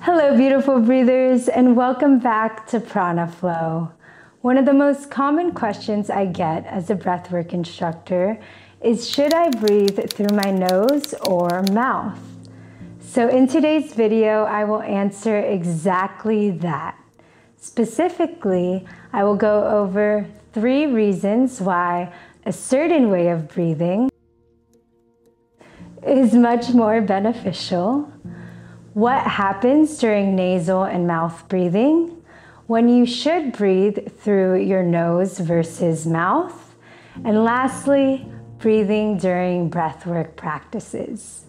Hello, beautiful breathers, and welcome back to PranaFlo. One of the most common questions I get as a breathwork instructor is should I breathe through my nose or mouth? So, in today's video, I will answer exactly that. Specifically, I will go over three reasons why a certain way of breathing is much more beneficial what happens during nasal and mouth breathing, when you should breathe through your nose versus mouth, and lastly, breathing during breathwork practices.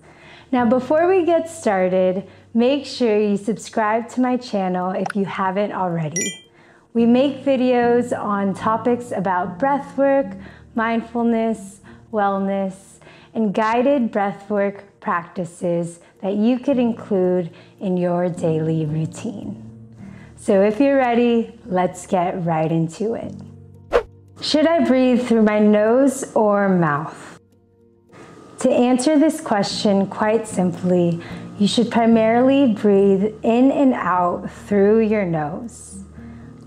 Now, before we get started, make sure you subscribe to my channel if you haven't already. We make videos on topics about breathwork, mindfulness, wellness, and guided breathwork practices that you could include in your daily routine. So if you're ready, let's get right into it. Should I breathe through my nose or mouth? To answer this question quite simply, you should primarily breathe in and out through your nose.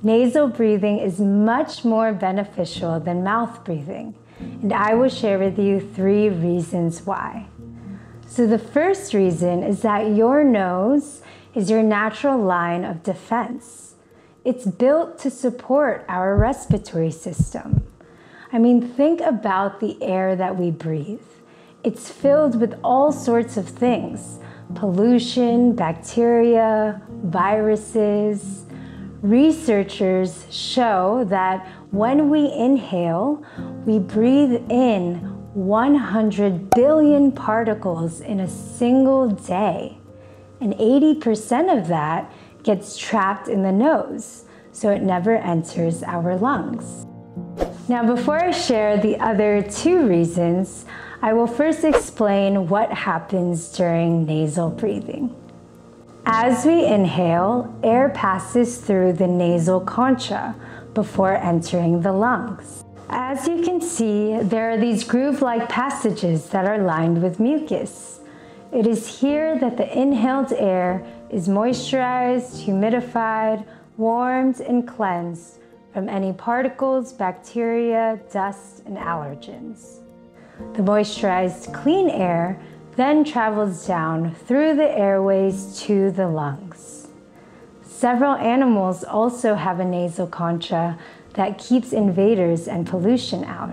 Nasal breathing is much more beneficial than mouth breathing, and I will share with you three reasons why. So, the first reason is that your nose is your natural line of defense. It's built to support our respiratory system. I mean, think about the air that we breathe. It's filled with all sorts of things pollution, bacteria, viruses. Researchers show that when we inhale, we breathe in 100 billion particles in a single day. And 80% of that gets trapped in the nose, so it never enters our lungs. Now, before I share the other two reasons, I will first explain what happens during nasal breathing. As we inhale, air passes through the nasal concha before entering the lungs. As you can see, there are these groove-like passages that are lined with mucus. It is here that the inhaled air is moisturized, humidified, warmed, and cleansed from any particles, bacteria, dust, and allergens. The moisturized clean air then travels down through the airways to the lungs. Several animals also have a nasal concha that keeps invaders and pollution out.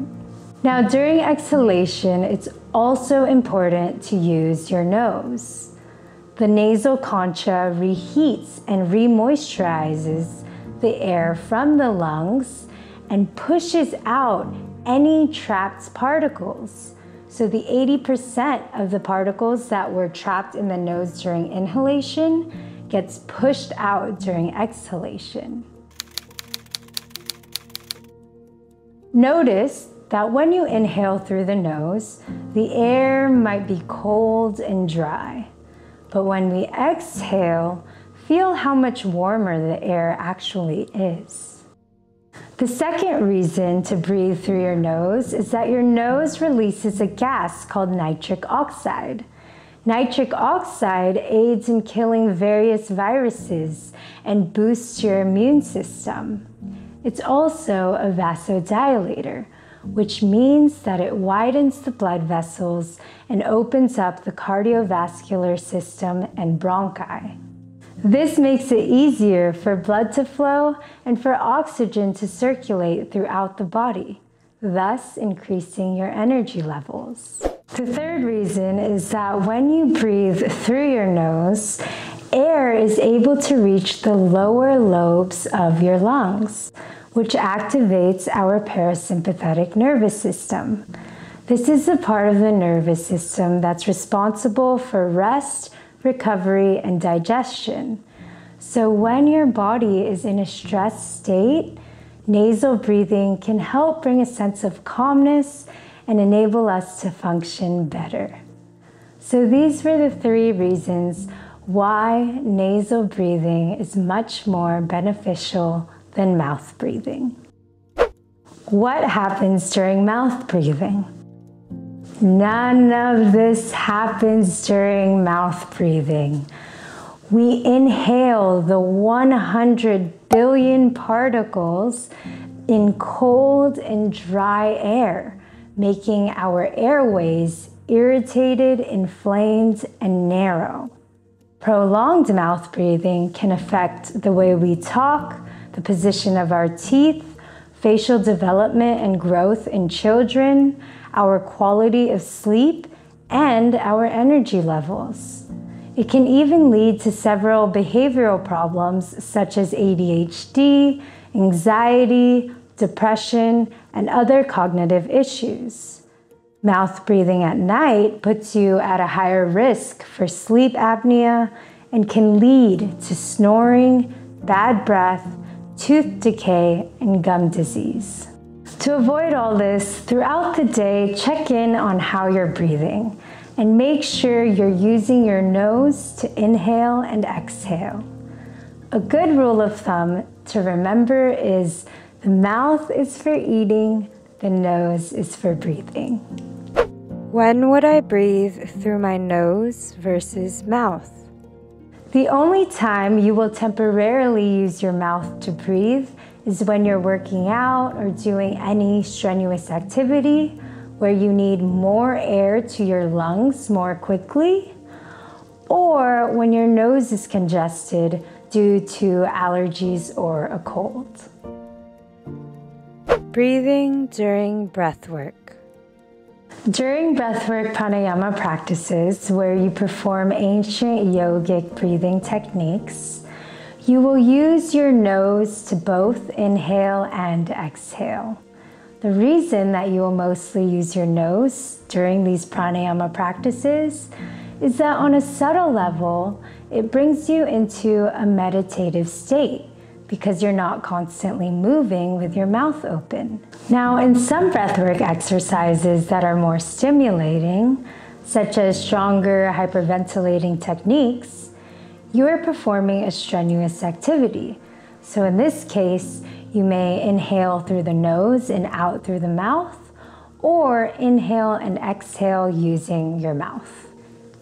Now, during exhalation, it's also important to use your nose. The nasal concha reheats and remoisturizes the air from the lungs and pushes out any trapped particles. So, the 80% of the particles that were trapped in the nose during inhalation gets pushed out during exhalation. Notice that when you inhale through the nose, the air might be cold and dry. But when we exhale, feel how much warmer the air actually is. The second reason to breathe through your nose is that your nose releases a gas called nitric oxide. Nitric oxide aids in killing various viruses and boosts your immune system. It's also a vasodilator, which means that it widens the blood vessels and opens up the cardiovascular system and bronchi. This makes it easier for blood to flow and for oxygen to circulate throughout the body, thus increasing your energy levels. The third reason is that when you breathe through your nose, air is able to reach the lower lobes of your lungs, which activates our parasympathetic nervous system. This is the part of the nervous system that's responsible for rest, recovery, and digestion. So, when your body is in a stressed state, nasal breathing can help bring a sense of calmness and enable us to function better. So, these were the three reasons why nasal breathing is much more beneficial than mouth breathing. What happens during mouth breathing? None of this happens during mouth breathing. We inhale the 100 billion particles in cold and dry air, making our airways irritated, inflamed, and narrow. Prolonged mouth breathing can affect the way we talk, the position of our teeth, facial development and growth in children, our quality of sleep, and our energy levels. It can even lead to several behavioral problems such as ADHD, anxiety, depression, and other cognitive issues. Mouth breathing at night puts you at a higher risk for sleep apnea and can lead to snoring, bad breath, tooth decay, and gum disease. To avoid all this, throughout the day, check in on how you're breathing and make sure you're using your nose to inhale and exhale. A good rule of thumb to remember is the mouth is for eating, the nose is for breathing. When would I breathe through my nose versus mouth? The only time you will temporarily use your mouth to breathe is when you're working out or doing any strenuous activity where you need more air to your lungs more quickly, or when your nose is congested due to allergies or a cold. Breathing during breath work. During breathwork pranayama practices, where you perform ancient yogic breathing techniques, you will use your nose to both inhale and exhale. The reason that you will mostly use your nose during these pranayama practices is that on a subtle level, it brings you into a meditative state because you're not constantly moving with your mouth open. Now, in some breathwork exercises that are more stimulating, such as stronger hyperventilating techniques, you are performing a strenuous activity. So, in this case, you may inhale through the nose and out through the mouth, or inhale and exhale using your mouth.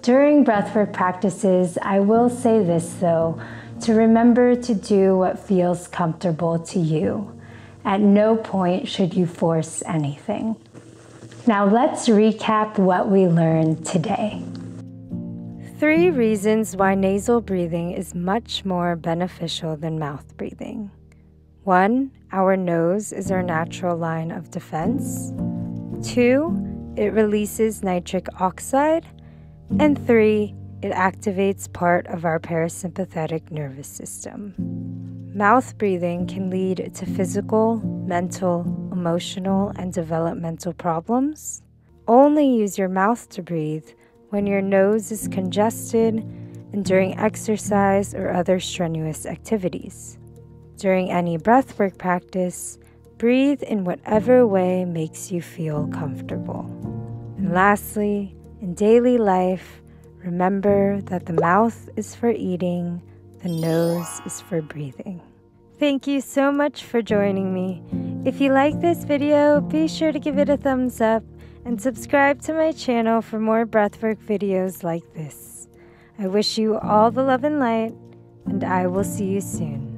During breathwork practices, I will say this though to remember to do what feels comfortable to you. At no point should you force anything. Now let's recap what we learned today. Three reasons why nasal breathing is much more beneficial than mouth breathing. One, our nose is our natural line of defense. Two, it releases nitric oxide. And three, it activates part of our parasympathetic nervous system. Mouth breathing can lead to physical, mental, emotional, and developmental problems. Only use your mouth to breathe when your nose is congested and during exercise or other strenuous activities. During any breathwork practice, breathe in whatever way makes you feel comfortable. And lastly, in daily life, remember that the mouth is for eating, the nose is for breathing. Thank you so much for joining me. If you like this video, be sure to give it a thumbs up and subscribe to my channel for more breathwork videos like this. I wish you all the love and light, and I will see you soon.